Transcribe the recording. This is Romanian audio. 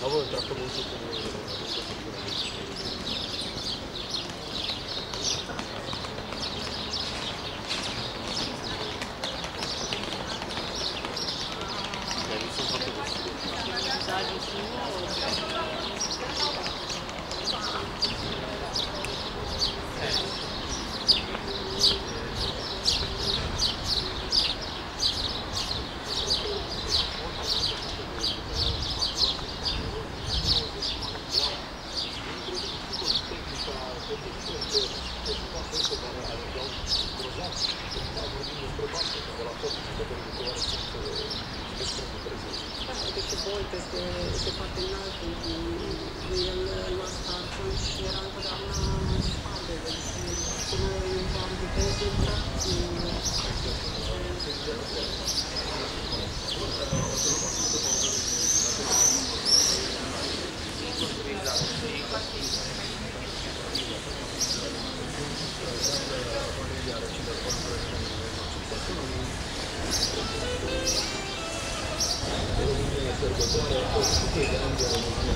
Eu vou entrar com o Lúcio Deve ser poi queste, queste parti in alto, il massaggio ci era anche da una spade, come un po' di peso, どういう意味でやってるかどうかを聞いて、何が重要なのか。